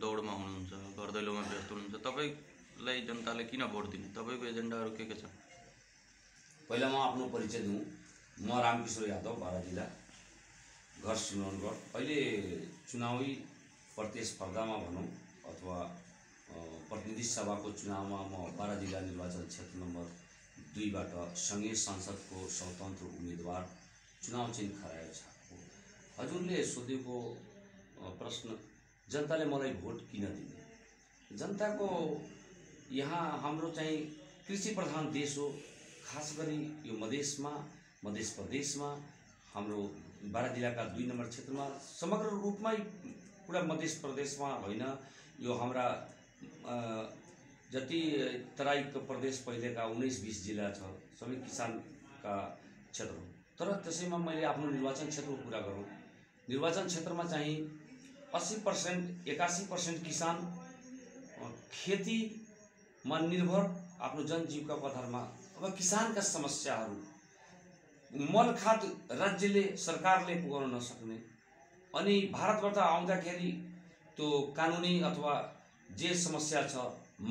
दौडमा हुनुहुन्छ घर दैलोमा व्यस्त हुनुहुन्छ। तपाईँलाई जनताले किन भोट दिने? तपाईँको एजेन्डाहरू के के छ? पहिला म आफ्नो परिचय दिउँ। म रामकिशोर यादव बारा जिल्ला। घर सुनौनगढ अहिले चुनावी प्रतिस्पर्धामा भनौँ अथवा प्रतिनिधि सभाको चुनावमा म बारा जिल्ला निर्वाचन क्षेत्र नम्बर दुईबाट सङ्घीय संसदको स्वतन्त्र उम्मेदवार चुनाव चिन्ह खराएको छ। हजुरले सोधेको प्रश्न जनताले मलाई भोट किन दिने? जनताको यहाँ हाम्रो चाहिँ कृषि प्रधान देश हो खास गरी यो मधेसमा मध्य प्रदेशमा हाम्रो बारा जिल्लाका दुई नम्बर क्षेत्रमा समग्र रूपमै पुरा मध्य प्रदेशमा होइन। यो हाम्रा जति तराईको प्रदेश पहिलेका उन्नाइस बिस जिल्ला छ सबै किसानका क्षेत्र हो तर त्यसैमा मैले आफ्नो निर्वाचन क्षेत्रको कुरा गरौँ। निर्वाचन क्षेत्रमा चाहिँ अस्सी पर्सेन्ट एकासी पर्सेन्ट किसान खेतीमा निर्भर आफ्नो जनजीविकाको आधारमा अब किसानका समस्याहरू। मल खाद राज्यले सरकारले पुगाउन नसक्ने। अनि भारतबाट आउँदाखेरि त्यो कानुनी अथवा जे समस्या छ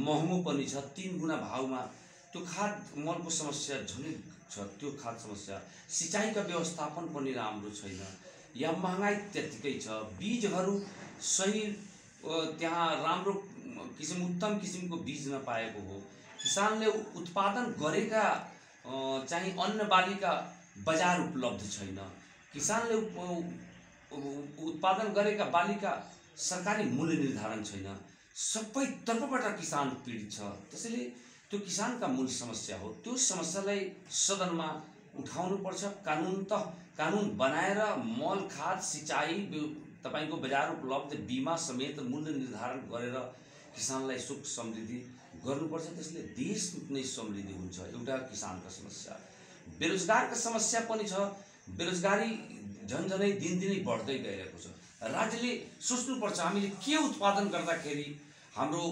महँगो पनि छ तिन गुणा भाउमा त्यो खाद मलको समस्या झनै छ त्यो खाद समस्या। सिँचाइका व्यवस्थापन पनि राम्रो छैन। या महँगाइ त्यत्तिकै छ। बिजहरू सही त्यहाँ राम्रो किसिम उत्तम किसिमको बिज नपाएको हो। किसानले उत्पादन गरेका चाहिँ अन्न बालीका बजार उपलब्ध छैन। किसानले उत्पादन गरेका बालीका सरकारी मूल्य निर्धारण छैन। सबै तर्फबाट किसान पीडित छ। त्यसैले त्यो किसानका मूल समस्या हो। त्यो समस्यालाई सदनमा उठाउनुपर्छ। कानुन त कानुन बनाएर मल खाद सिँचाइ तपाईँको बजार उपलब्ध बिमा समेत मूल्य निर्धारण गरेर किसानलाई सुख समृद्धि गर्नुपर्छ त्यसले देश नै समृद्धि हुन्छ। एउटा किसानका समस्या। बेरोजगारका समस्या पनि छ। बेरोजगारी झन्झनै दिनदिनै बढ्दै गइरहेको छ। राज्यले सोच्नुपर्छ हामीले के उत्पादन गर्दाखेरि हाम्रो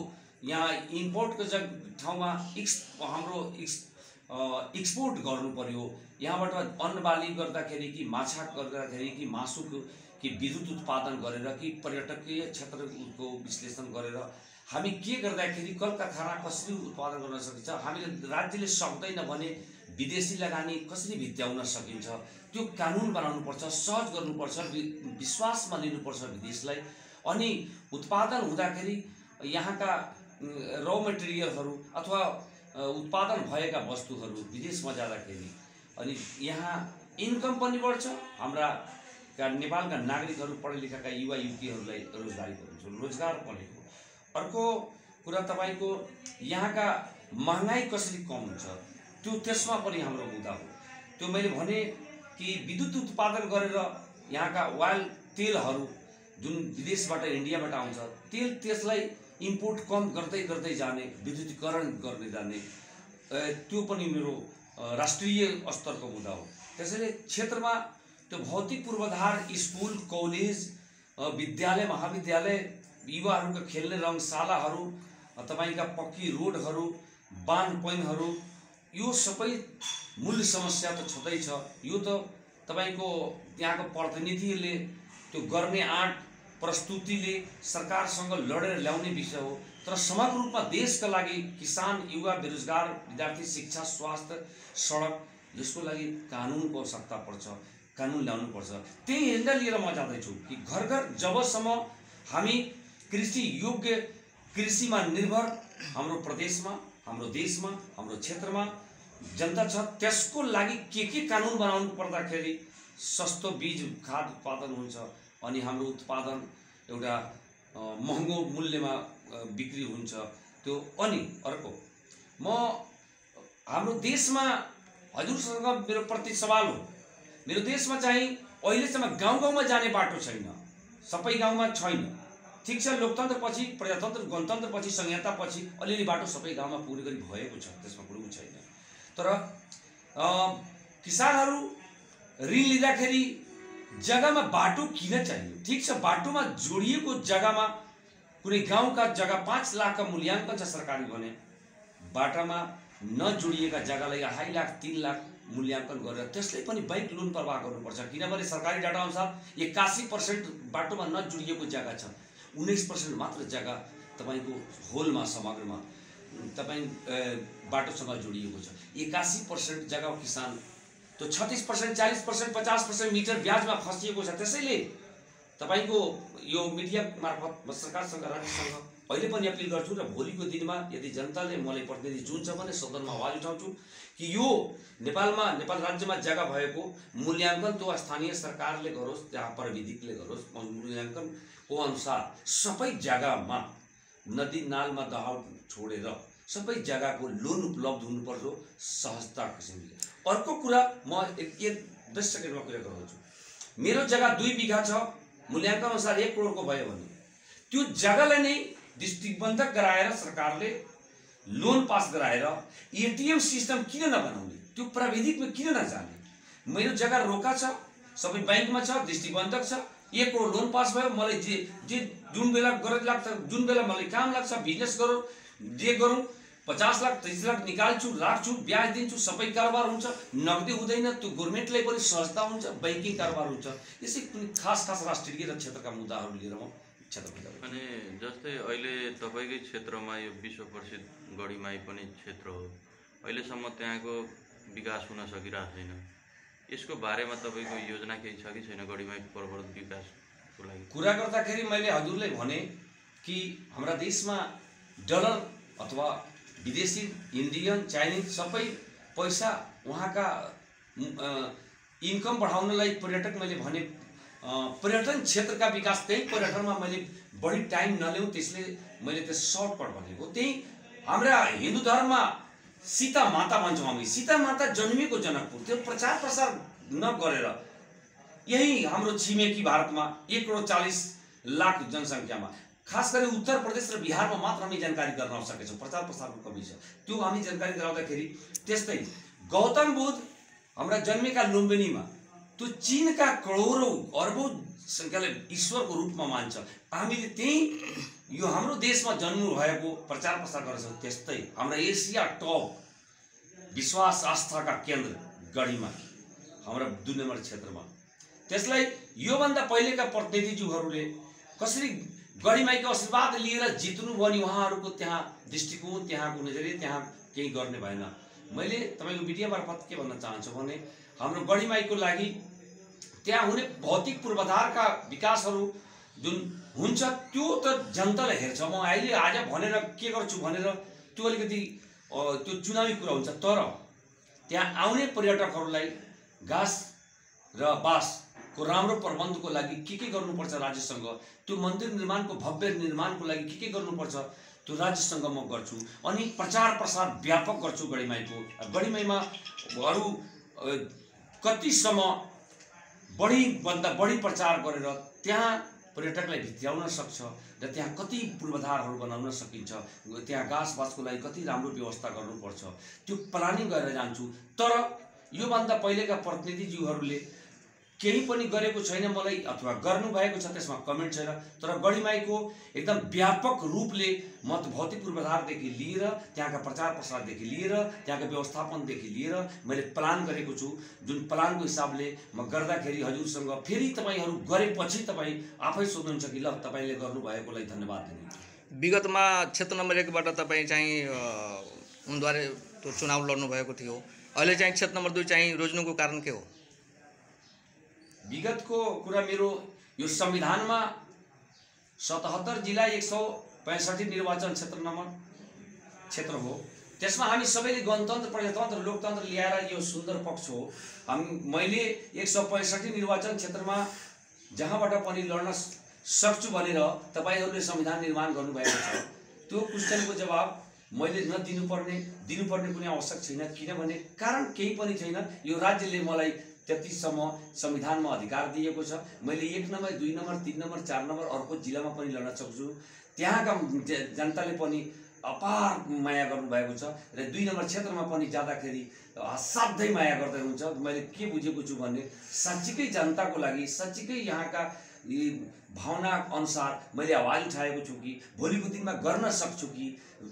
यहाँ इम्पोर्टको जग ठाउँमा एक्स हाम्रो एक्स एक्सपोर्ट गर्नु पर्यो। यहाँबाट अन्न बाली गर्दाखेरि कि माछा गर्दाखेरि कि मासुको कि विद्युत उत्पादन गरेर कि पर्यटकीय क्षेत्रको विश्लेषण गरेर हामी के गर्दाखेरि कल कारखाना कसरी उत्पादन गर्न सकिन्छ हामीले राज्यले सक्दैन भने विदेशी लगानी कसरी भित्याउन सकिन्छ त्यो कानुन बनाउनुपर्छ सहज गर्नुपर्छ विश्वासमा लिनुपर्छ विदेशलाई। अनि उत्पादन हुँदाखेरि यहाँका र मेटेरियलहरू अथवा उत्पादन भएका वस्तुहरू विदेशमा जाँदाखेरि अनि यहाँ इन्कम पनि बढ्छ हाम्रा का नेपालका नागरिकहरू पढे लेखाका युवा युवतीहरूलाई रोजगारी हुन्छ रोजगार हो अर्को कुरा तपाईँको यहाँका महँगाइ कसरी कम हुन्छ त्यो त्यसमा पनि हाम्रो मुद्दा हो। त्यो मैले भने कि विद्युत उत्पादन गरेर यहाँका वायल तेलहरू जुन विदेशबाट इन्डियाबाट आउँछ तेल त्यसलाई इम्पोर्ट कम गर्दै गर्दै जाने विद्युतीकरण गर्ने जाने त्यो पनि मेरो राष्ट्रिय स्तरको मुद्दा हो। त्यसैले क्षेत्रमा त्यो भौतिक पूर्वाधार स्कुल कलेज विद्यालय महाविद्यालय युवाहरूका खेल्ने रङशालाहरू तपाईँका पक्की रोडहरू बान पैनहरू यो सबै मूल समस्या त छँदैछ। यो त तपाईँको त्यहाँको प्रतिनिधिले त्यो गर्ने आँट प्रस्तुतिले सरकारसँग लडेर ल्याउने विषय हो। तर समग्र रूपमा देशका लागि किसान युवा बेरोजगार विद्यार्थी शिक्षा स्वास्थ्य सडक यसको लागि कानुनको आवश्यकता पर्छ। कानुन ल्याउनुपर्छ। त्यही एजेन्डा लिएर म जाँदैछु कि घर घर जबसम्म हामी कृषि योग्य कृषिमा निर्भर हाम्रो प्रदेशमा हाम्रो देशमा हाम्रो क्षेत्रमा जनता छ त्यसको लागि के के कानुन बनाउनु पर्दाखेरि सस्तो बीज खाद उत्पादन हुन्छ अनि हाम्रो उत्पादन एउटा महँगो मूल्यमा बिक्री हुन्छ। त्यो अनि अर्को म हाम्रो देशमा हजुरसँग मेरो प्रति सवाल हो। मेरो देशमा चाहिँ अहिलेसम्म गाउँ गाउँमा जाने बाटो छैन। सबै गाउँमा छैन। ठिक छ लोकतन्त्रपछि प्रजातन्त्र गणतन्त्रपछि संहितापछि अलिअलि बाटो सबै गाउँमा पुग्ने गरी भएको छ त्यसमा कुरो पनि छैन। तर किसानहरू ऋण लिँदाखेरि जग्गामा बाटो किन चाहियो? ठिक छ बाटोमा जोडिएको जग्गामा कुनै गाउँका जग्गा पाँच लाखका मूल्याङ्कन छ सरकारी भने। बाटामा नजोडिएका जग्गालाई अढाई लाख तिन लाख मूल्याङ्कन गरेर त्यसलाई पनि बैङ्क लोन प्रवाह गर्नुपर्छ। किनभने सरकारी डाटा अनुसार एक्कासी पर्सेन्ट बाटोमा नजोडिएको जग्गा छ। उन्नाइस पर्सेन्ट मात्र जग्गा तपाईँको होलमा समग्रमा तपाईँ बाटोसँग जोडिएको छ। एकासी पर्सेन्ट जग्गा किसान। त्यो छत्तिस पर्सेन्ट चालिस पर्सेन्ट पचास पर्सेन्ट मिटर ब्याजमा फँसिएको छ। त्यसैले तपाईँको यो मिडिया मार्फत सरकारसँग राज्यसँग अहिले पनि अपिल गर्छु र भोलिको दिनमा यदि जनताले मलाई प्रतिनिधि चुन्छ भने सदनमा आवाज उठाउँछु कि यो नेपालमा नेपाल राज्यमा जग्गा भएको मूल्याङ्कन त्यो स्थानीय सरकारले गरोस् त्यहाँ प्रविधिकले गरोस् मूल्याङ्कनको अनुसार सबै जग्गामा नदी नालमा दहाउ छोडेर सबै जग्गाको लोन उपलब्ध हुनुपर्छ सहजता किसिमले। अर्को कुरा म एक एक दस सेकेन्डमा कुरा गराउँछु मेरो जग्गा दुई बिघा छ मूल्याङ्कन अनुसार एक करोडको भयो भने। त्यो जग्गालाई नै दृष्टिबन्धक गराएर सरकारले लोन पास गराएर एटिएम सिस्टम किन नबनाउने? त्यो प्राविधिकमा किन नजाने? मेरो जग्गा रोका छ सबै ब्याङ्कमा छ दृष्टिबन्धक छ एक करोड लोन पास भयो मलाई जे जे जुन बेला गरज लाग्छ जुन बेला मलाई काम लाग्छ बिजनेस गरौँ जे गरौँ पचास लाख तिस लाख निकाल्छु राख्छु ब्याज दिन्छु सबै कारोबार हुन्छ नगदी हुँदैन त्यो गभर्मेन्टलाई पनि सहजता हुन्छ ब्याङ्किङ कारोबार हुन्छ। यसै कुनै खास खास राष्ट्रिय र क्षेत्रका मुद्दाहरू लिएर म क्षेत्र अनि जस्तै अहिले तपाईँकै क्षेत्रमा यो विश्व प्रसिद्ध गढीमाई पनि क्षेत्र हो। अहिलेसम्म त्यहाँको विकास हुन सकिरहेको छैन यसको बारेमा तपाईँको योजना केही छ कि छैन गढीमाई पर्वत विकासको लागि? कुरा गर्दाखेरि मैले हजुरलाई भने कि हाम्रा देशमा डलर अथवा विदेशी इन्डियन चाइनिज सबै पैसा उहाँका इन्कम बढाउनलाई पर्यटक मैले भने पर्यटन क्षेत्रका विकास त्यही पर्यटनमा मैले बढी टाइम नल्याउँ त्यसले मैले त्यो सर्टकट भनेको त्यही हाम्रा हिन्दू धर्ममा सीता माता भन्छौँ हामी सीता माता जन्मिएको जनकपुर। त्यो प्रचार प्रसार नगरेर यही हाम्रो छिमेकी भारतमा एक करोड चालिस लाख जनसङ्ख्यामा खास गरी उत्तर प्रदेश र बिहारमा मात्र हामी जानकारी गर्न सकेछौँ प्रचार प्रसारको कमी छ। त्यो हामी जानकारी गराउँदाखेरि त्यस्तै गौतम बुद्ध हाम्रा जन्मेका लुम्बिनीमा त्यो चिनका करोडौँ अरबौँ ईश्वरको रूपमा मान्छ। हामीले त्यही यो हाम्रो देशमा जन्म भएको प्रचार प्रसार गर्छौँ त्यस्तै हाम्रा एसिया टप विश्वास आस्थाका केन्द्र गढीमा हाम्रा दुई नम्बर क्षेत्रमा। त्यसलाई योभन्दा पहिलेका प्रतिनिधिज्यूहरूले कसरी गढीमाईको आशीर्वाद लिएर जित्नु भने उहाँहरूको त्यहाँ दृष्टिकोण त्यहाँको नजरिया त्यहाँ केही गर्ने भएन। मैले तपाईँको मिडिया मार्फत के भन्न चाहन्छु भने हाम्रो गढीमाईको लागि त्यहाँ हुने भौतिक पूर्वाधारका विकासहरू जुन हुन्छ त्यो त जनताले हेर्छ। म अहिले आज भनेर के गर्छु भनेर त्यो अलिकति त्यो चुनावी कुरा हुन्छ। तर त्यहाँ आउने पर्यटकहरूलाई घाँस र बाँसको राम्रो प्रबन्धको लागि के के गर्नुपर्छ राज्यसँग? त्यो मन्दिर निर्माणको भव्य निर्माणको लागि के के गर्नुपर्छ? त्यो राज्यसँग म गर्छु। अनि प्रचार प्रसार व्यापक गर्छु गढीमाईको। गढीमाईमा अरू कतिसम्म बढीभन्दा बढी प्रचार गरेर त्यहाँ पर्यटकलाई भित्र्याउन सक्छ र त्यहाँ कति पूर्वाधारहरू बनाउन सकिन्छ त्यहाँ घाँस बाँसको लागि कति राम्रो व्यवस्था गर्नुपर्छ त्यो प्लानिङ गरेर जान्छु। तर योभन्दा पहिलेका प्रतिनिधिज्यूहरूले केही छैन मलाई अथवा गर्नुभएको छ तर गढीमाईको एकदम व्यापक रूपले म त भौतिक पूर्वाधार पूर्वाधारदेखि लिएर त्यहाँका प्रचार प्रसारदेखि लिएर त्यहाँका व्यवस्थापनदेखि लिएर मैले प्लान गरेको छु। जुन प्लानको हिसाबले म गर्दाखेरि हजुरसँग फेरि तपाईँहरू गरेपछि तपाईँ आफै कि ल तपाईँले गर्नुभएकोलाई धन्यवाद दिनु। विगतमा क्षेत्र नम्बर एकबाट तपाईँ चाहिँ अ, उम्मेदवार चुनाव लड्नुभएको थियो। अहिले चाहिँ क्षेत्र नम्बर दुई चाहिँ रोज्नुको कारण के हो? विगतको कुरा मेरो यो संविधानमा सतहत्तर जिल्ला एक सौ पैँसठी निर्वाचन क्षेत्र नम्बर क्षेत्र हो। त्यसमा हामी सबैले गणतन्त्र प्रजातन्त्र लोकतन्त्र ल्याएर यो सुन्दर पक्ष हो। हामी मैले एक सौ पैँसठी निर्वाचन क्षेत्रमा जहाँबाट पनि लड्न सक्छु भनेर तपाईँहरूले संविधान निर्माण गर्नुभएको छ। त्यो क्वेसनको जवाब मैले नदिनुपर्ने दिनुपर्ने कुनै आवश्यक छैन। किनभने कारण केही पनि छैन। यो राज्यले मलाई त्यतिसम्म संविधानमा अधिकार दिएको छ मैले एक नम्बर दुई नम्बर तिन नम्बर चार नम्बर अर्को जिल्लामा पनि लड्न सक्छु। त्यहाँका जनताले पनि अपार माया गर्नुभएको छ र दुई नम्बर क्षेत्रमा पनि जाँदाखेरि असाध्यै माया गर्दै हुन्छ। मैले के बुझेको छु भने साँच्चीकै जनताको लागि साँच्चीकै यहाँका भावना अनुसार मैले आवाज उठाएको छु कि भोलिको दिनमा गर्न सक्छु कि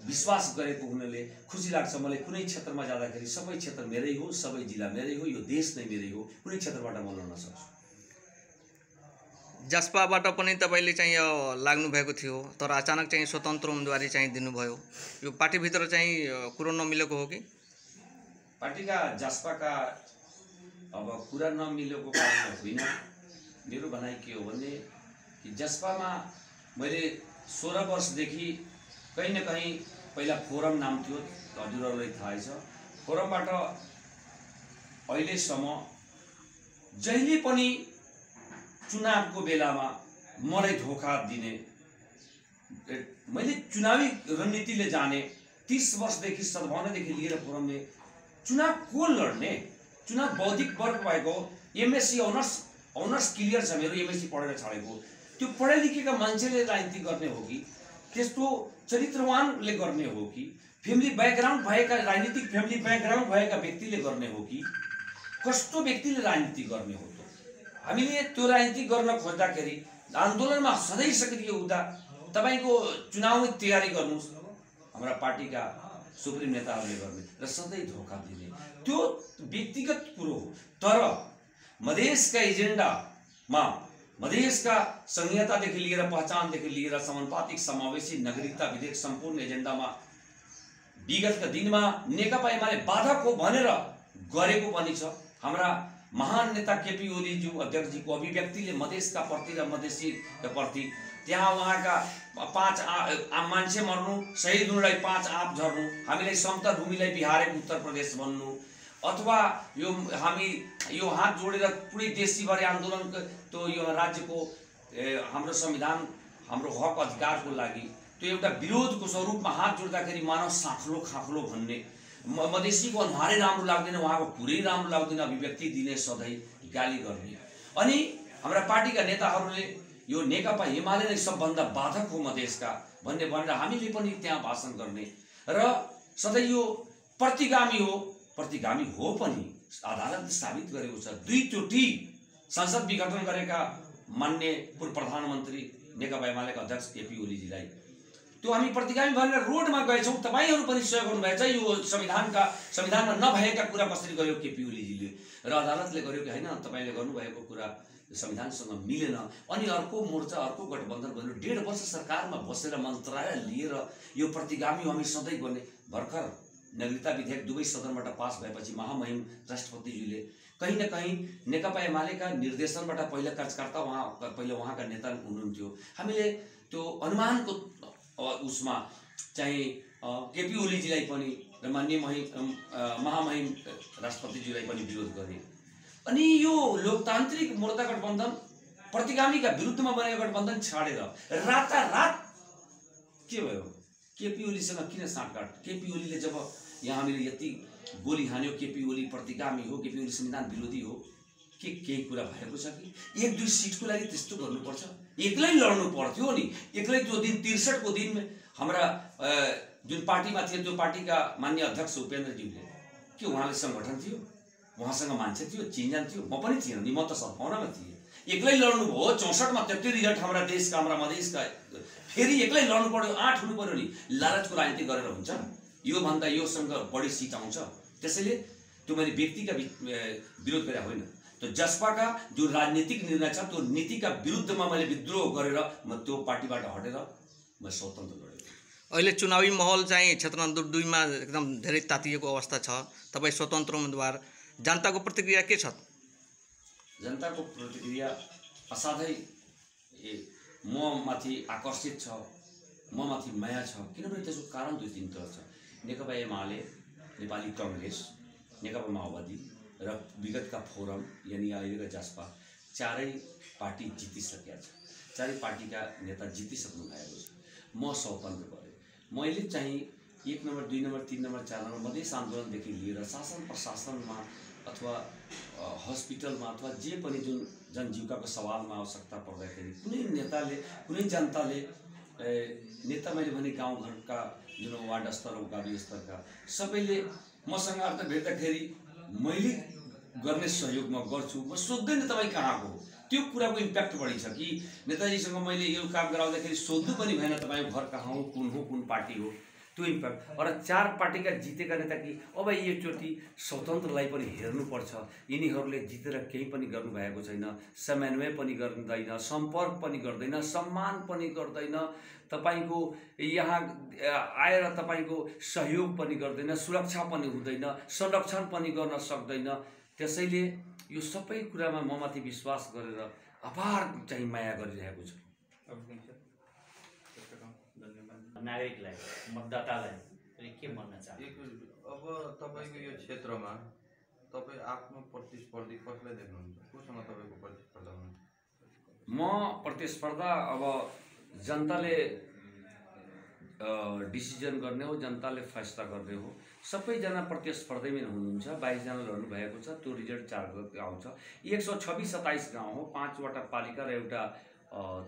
विश्वास गरेको हुनाले खुसी लाग्छ। मलाई कुनै क्षेत्रमा जाँदाखेरि सबै क्षेत्र मेरै हो सबै जिल्ला मेरै हो यो देश नै मेरै हो कुनै क्षेत्रबाट म लड्न सक्छु। जसपाबाट पनि तपाईँले चाहिँ यो लाग्नुभएको थियो तर अचानक चाहिँ स्वतन्त्र उम्मेदवारी चाहिँ दिनुभयो। यो पार्टीभित्र चाहिँ कुरो नमिलेको हो कि? पार्टीका जसपाका अब कुरा नमिलेको कारण होइन। मेरो भनाइ के हो भने कि जसपामा मैले सोह्र वर्षदेखि कहीँ न कहीँ पहिला फोरम नाम थियो हजुरहरूलाई थाहै छ। फोरमबाट अहिलेसम्म जहिले पनि चुनावको बेलामा मलाई धोका दिने मैले चुनावी रणनीतिले जाने तिस वर्षदेखि सद्भावनादेखि लिएर फोरमले चुनाव को लड्ने चुनाव बौद्धिक वर्ग भएको एमएससी अनर्स अनर्स क्लियर छ मेरो एमएससी पढेर छाडेको। त्यो पढे लेखेका मान्छेले राजनीति गर्ने हो कि? त्यस्तो चरित्रवानले गर्ने हो कि? फ्यामिली ब्याकग्राउन्ड भएका राजनीतिक फ्यामिली ब्याकग्राउन्ड भएका व्यक्तिले गर्ने हो कि? कस्तो व्यक्तिले राजनीति गर्ने हो त हामीले त्यो राजनीति गर्न खोज्दाखेरि आन्दोलनमा सधैँ सक्रिय हुँदा तपाईँको चुनावी तयारी गर्नुहोस्। हाम्रा पार्टीका सुप्रिम नेताहरूले गर्ने र सधैँ धोका दिने। त्यो व्यक्तिगत कुरो हो। तर मधेसका एजेन्डामा मधेसका संहितादेखि लिएर पहिचानदेखि लिएर समानुपातिक समावेशी नागरिकता विधेयक सम्पूर्ण एजेन्डामा विगतका दिनमा नेकपा एमाले बाधक हो भनेर गरेको पनि छ। हाम्रा महान नेता केपी ओलीज्यू अध्यक्षजीको अभिव्यक्तिले मधेसका प्रति र मधेसीका प्रति। त्यहाँ उहाँका पाँच आ, मान्छे मर्नु शहीद हुनुलाई पाँच आँप झर्नु। हामीलाई समतल भूमिलाई बिहारेको उत्तर प्रदेश भन्नु अथवा यो हामी यो हात जोडेर पुरै देशभरि आन्दोलन त्यो यो राज्यको हाम्रो संविधान हाम्रो हक अधिकारको लागि त्यो एउटा विरोधको स्वरूपमा हात जोड्दाखेरि मानव साँख्लो खाख्लो भन्ने। मधेसीको अनुहारै राम्रो लाग्दैन उहाँको कुरै राम्रो लाग्दैन अभिव्यक्ति दिने सधैँ गाली गर्ने। अनि हाम्रा पार्टीका नेताहरूले यो नेकपा एमाले नै सबभन्दा बाधक हो मधेसका भन्ने भनेर हामीले पनि त्यहाँ भाषण गर्ने। र सधैँ यो प्रतिगामी हो प्रतिगामी हो पनि अदालतले साबित गरेको छ। दुईचोटि संसद विघटन गरेका मान्य पूर्व प्रधानमन्त्री नेकपा एमालेका अध्यक्ष केपी ओलीजीलाई। त्यो हामी प्रतिगामी भनेर रोडमा गएछौँ तपाईँहरू पनि सहयोग गर्नुभएछ यो संविधानका संविधानमा नभएका कुरा कसरी गर्यो केपी ओलीजीले? र अदालतले गर्यो कि होइन? तपाईँले गर्नुभएको कुरा संविधानसँग मिलेन। अनि अर्को मोर्चा अर्को गठबन्धन भनेर डेढ वर्ष सरकारमा बसेर मन्त्रालय लिएर यो प्रतिगामी हामी सधैँ गर्ने। भर्खर नागरिकता विधेयक दुवै सदनबाट पास भएपछि महामहिम राष्ट्रपतिजीले कहीँ न कहीँ नेकपा एमालेका निर्देशनबाट पहिला कार्यकर्ता उहाँ पहिला उहाँका नेता हुनुहुन्थ्यो। हामीले त्यो अनुमानको उसमा चाहिँ केपी ओलीजीलाई पनि र मान्य महि महामहिम राष्ट्रपतिजीलाई पनि विरोध गरे। अनि यो लोकतान्त्रिक मोर्चा गठबन्धन प्रतिगामीका विरुद्धमा बनेको गठबन्धन छाडेर रातारात के भयो? केपी ओलीसँग किन साँठगाँठ? केपी ओलीले जब यहाँ हामीले यति गोली हान्यो केपी ओली प्रतिगामी हो केपी ओली संविधान विरोधी हो के केही कुरा भएको छ कि? एक दुई सिटको लागि त्यस्तो गर्नुपर्छ। एक्लै लड्नु पर्थ्यो नि। एक्लै त्यो दिन त्रिसठको दिन हाम्रा जुन पार्टीमा थियो त्यो पार्टीका मान्य अध्यक्ष उपेन्द्रज्यूले के उहाँले सङ्गठन थियो? उहाँसँग मान्छे थियो चिनजान थियो? म पनि थिएन नि म त सद्भावनामा थिएँ। एक्लै लड्नु भयो चौसठमा त्यति रिजल्ट हाम्रा देशका हाम्रा मधेसका फेरि एक्लै लड्नु पर्यो आठ हुनु पर्यो नि। लालचको राजनीति गरेर हुन्छ। योभन्दा योसँग बढी सिट आउँछ। त्यसैले त्यो मैले व्यक्तिका विरोध गरे होइन। त्यो जसपाका जो राजनीतिक निर्णय छ त्यो नीतिका विरुद्धमा मैले विद्रोह गरेर म त्यो पार्टीबाट हटेर म स्वतन्त्र गरेको अहिले चुनावी माहौल चाहिँ क्षेत्र नम्बर दुईमा एकदम धेरै तातिएको अवस्था छ। तपाईँ स्वतन्त्र उम्मेदवार। जनताको प्रतिक्रिया के छ? जनताको प्रतिक्रिया असाध्यै ए म माथि आकर्षित छ म माथि माया छ। किनभने त्यसको कारण दुई तिनवटा छ। नेकपा एमाले नेपाली कङ्ग्रेस नेकपा माओवादी र विगतका फोरम यानि अहिलेका जसपा चारै पार्टी जितिसकेका छ चारै पार्टीका नेता जितिसक्नु भएको छ। म स्वतन्त्र भएँ। मैले चाहिँ एक नम्बर दुई नम्बर तिन नम्बर चार नम्बर मधेस आन्दोलनदेखि लिएर शासन प्रशासनमा अथवा हस्पिटलमा अथवा जे पनि जुन जनजीविकाको सवालमा आवश्यकता पर्दाखेरि कुनै नेताले कुनै जनताले नेता मैले भने गाउँघरका जुन वार्ड स्तर हो गाविस स्तरका सबैले मसँग अर्थ भेट्दाखेरि मैले गर्ने सहयोग म गर्छु। म सोध्दैन तपाईँ कहाँको त्यो कुराको इम्प्याक्ट बढी छ कि? नेताजीसँग मैले यो काम गराउँदाखेरि सोध्नु पनि भएन तपाईँको घर कहाँ हो कुन हो कुन पार्टी हो? त्यो इम्प्याक्ट र चार पार्टीका जितेका नेता कि अब एकचोटि स्वतन्त्रलाई पनि हेर्नुपर्छ। यिनीहरूले जितेर केही पनि गर्नुभएको छैन समन्वय पनि गर्दैन सम्पर्क पनि गर्दैन सम्मान पनि गर्दैन। तपाईँको यहाँ आएर तपाईँको सहयोग पनि गर्दैन सुरक्षा पनि हुँदैन संरक्षण पनि गर्न सक्दैन। त्यसैले यो सबै कुरामा ममाथि विश्वास गरेर अपार चाहिँ माया गरिरहेको छु। नागरिकलाई मतदातालाई पनि के भन्न चाहन्छु अब तपाईँको यो क्षेत्रमा तपाईँ आफ्नो प्रतिस्पर्धी कसलाई देख्नुहुन्छ? कोसँग तपाईँको प्रतिस्पर्धा हुन्छ म प्रतिस्पर्धा अब जनताले डिसिजन गर्ने हो जनताले फैसला गर्ने हो। सबैजना प्रतिस्पर्धैमा हुनुहुन्छ बाइसजना लड्नु भएको छ त्यो रिजल्ट चार गते आउँछ एक सौ छब्बिस सत्ताइस गाउँ हो पाँचवटा पालिका र एउटा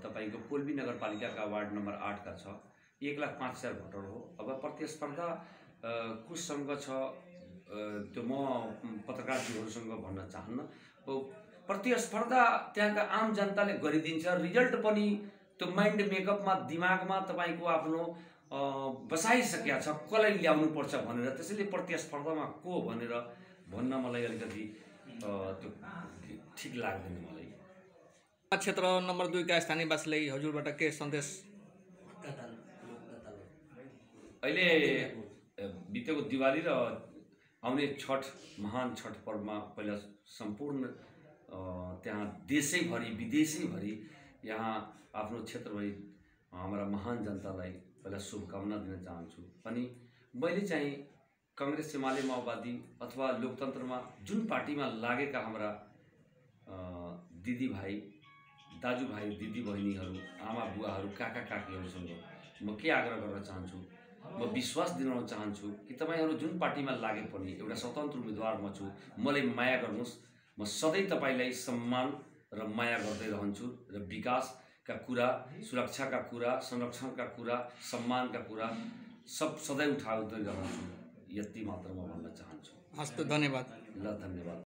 तपाईँको कोल्बी नगरपालिकाका वार्ड नम्बर आठका छ। एक लाख पाँच हजार भोटर हो। अब प्रतिस्पर्धा कोसँग छ? त्यो म पत्रकारजीहरूसँग भन्न चाहन्न। प्रतिस्पर्धा त्यहाँका आम जनताले गरिदिन्छ। रिजल्ट पनि त्यो माइन्ड मेकअपमा दिमागमा तपाईँको आफ्नो बसाइसकेका छ। कसलाई ल्याउनुपर्छ भनेर। त्यसैले प्रतिस्पर्धामा को भनेर भन्न मलाई अलिकति त्यो ठिक लाग्दैन मलाई। क्षेत्र नम्बर दुईका स्थानीयवासीलाई हजुरबाट के सन्देश? अहिले बितेको दिवाली र आउने छठ महान छठ पर्वमा पहिला सम्पूर्ण त्यहाँ देशैभरि विदेशैभरि यहाँ आफ्नो क्षेत्रभरि हाम्रा महान जनतालाई पहिला शुभकामना दिन चाहन्छु। अनि मैले चाहिँ कङ्ग्रेस एमाले माओवादी अथवा लोकतन्त्रमा जुन पार्टीमा लागेका हाम्रा दिदीभाइ दाजुभाइ दिदीबहिनीहरू आमा बुवाहरू काका काकीहरूसँग म के आग्रह गर्न चाहन्छु म विश्वास दिलाउन चाहन्छु कि तपाईँहरू जुन पार्टीमा लागे पनि एउटा स्वतन्त्र उम्मेदवार म छु मलाई माया गर्नुहोस्। म सधैँ तपाईँलाई सम्मान र माया गर्दै रहन्छु र विकासका कुरा सुरक्षाका कुरा संरक्षणका कुरा सम्मानका कुरा सब सधैँ उठाउँदै रहन्छु। यति मात्र म भन्न चाहन्छु। हस्त धन्यवाद। ल धन्यवाद।